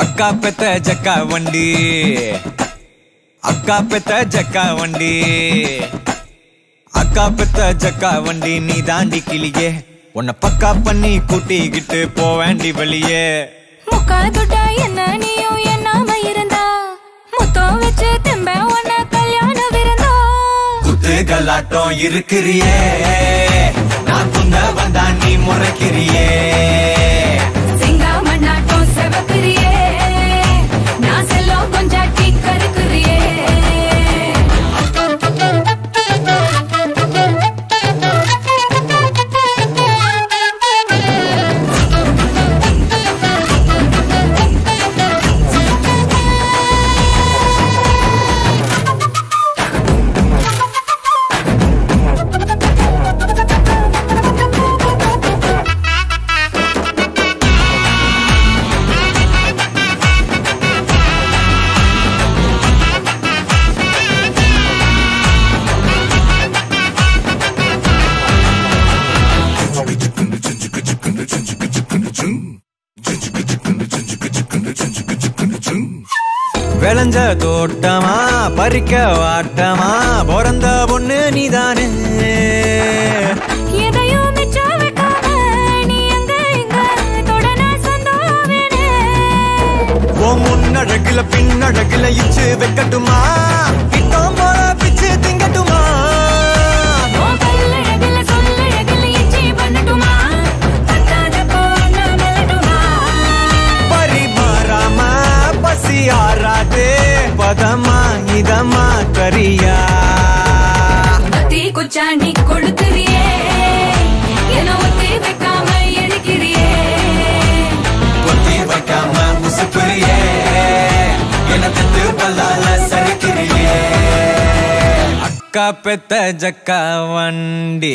அக்கா பெத்த ஜக்கா வண்டி. அக்கா பெத்த ஜக்கா வண்டி. அக்கா பெத்த ஜக்கா வண்டி நீ தாண்டி கிளியே. உன்னை பக்கா பண்ணி கூட்டிக்கிட்டு போவேண்டி வெளியே. முக்கா துட்டா என்ன நீயும் என்னாம இருந்தா? முத்தம் வச்சு தெம்ப உன்ன கல்யாண விருந்தா? குத்து கலாட்டம் இருக்கிறியே. நான் துங்க வந்தா நீ முறைக்கிறியே. விளைஞ்ச தோட்டமா பறிக்க வாட்டமா பிறந்த பொண்ணு நீதானே. முன்னழகுல பின்னழகுல இச்சு வைக்கட்டுமா? கரியா தீ குச்சாண்டி கொளுத்துறியே. என்ன ஒத்தி வைக்காம எரிக்கிறியே பொத்தி வைக்காம முசுக்குறியே என்ன தத்து பல்லால சரிக்கிறியே அக்கா பெத்த ஜக்கா வண்டி.